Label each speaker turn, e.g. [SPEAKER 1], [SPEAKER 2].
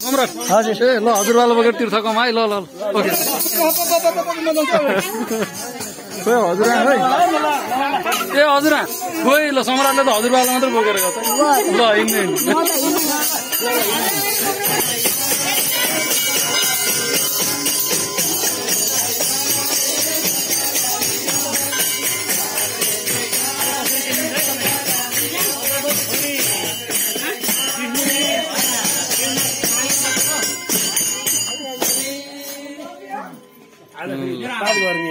[SPEAKER 1] हजुर ए ल हजुरबाला बगेर तीर्थ कमाए ल ल ओके। खोइ हजुर है। ए हजुर खोइ ल सम्राटले त हजुरबाला मात्रै बोकेर गएको ल हिँड्नु வருங்க